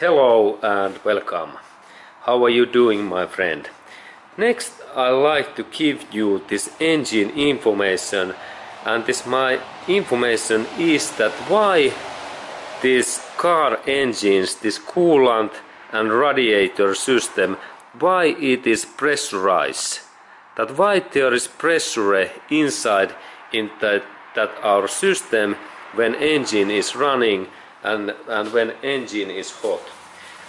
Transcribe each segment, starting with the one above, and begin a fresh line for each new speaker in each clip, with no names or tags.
Hello and welcome. How are you doing my friend? Next I like to give you this engine information and this my information is that why these car engines, this coolant and radiator system, why it is pressurized. That why there is pressure inside in that, that our system when engine is running and, and when engine is hot.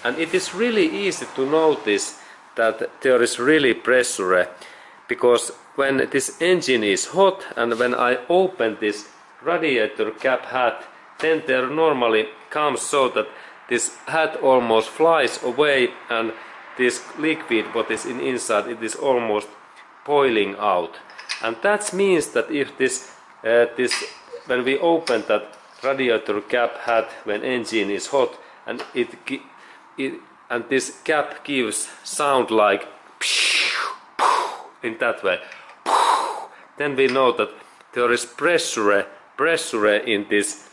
And it is really easy to notice that there is really pressure because when this engine is hot and when I open this radiator cap hat then there normally comes so that this hat almost flies away and this liquid what is in inside it is almost boiling out and that means that if this uh, this when we open that radiator cap hat when engine is hot and it, it and this cap gives sound like in that way. Then we know that there is pressure pressure in this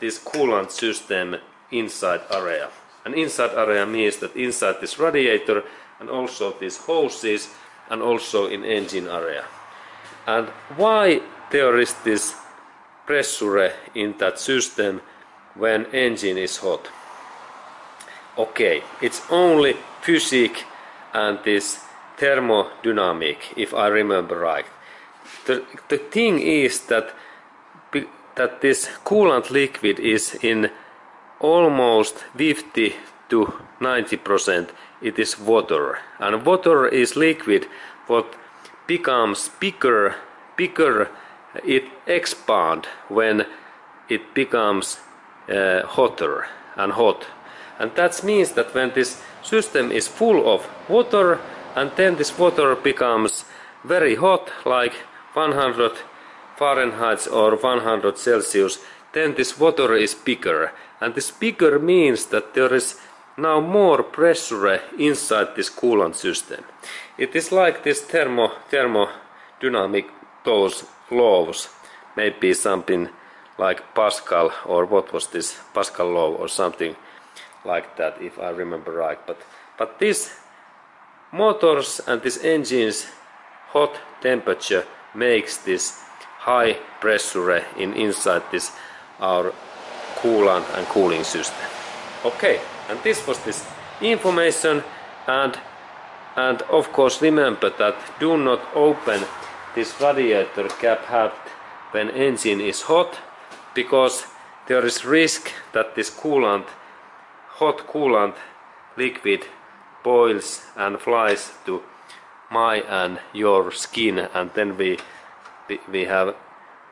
this coolant system inside area. And inside area means that inside this radiator and also these hoses and also in engine area. And why there is this pressure in that system when engine is hot. Okay, it's only physics and this thermodynamic, if I remember right. The, the thing is that that this coolant liquid is in almost 50 to 90 percent it is water and water is liquid what becomes bigger bigger it expand when it becomes uh, hotter and hot and that means that when this system is full of water and then this water becomes very hot like 100 Fahrenheit or 100 Celsius then this water is bigger and this bigger means that there is now more pressure inside this coolant system. It is like this thermo thermodynamic those laws maybe something like Pascal or what was this? Pascal law or something like that if I remember right. But but these motors and these engines hot temperature makes this high pressure in inside this our coolant and cooling system. Okay and this was this information and and of course remember that do not open this radiator cap hat when engine is hot because there is risk that this coolant hot coolant liquid boils and flies to my and your skin and then we we have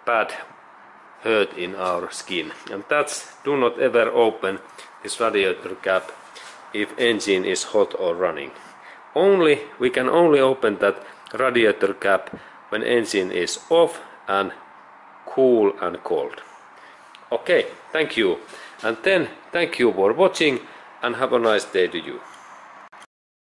bad hurt in our skin. And that's do not ever open this radiator cap if engine is hot or running. Only we can only open that radiator cap when engine is off and cool and cold. Okay, thank you. And then thank you for watching and have a nice day to you.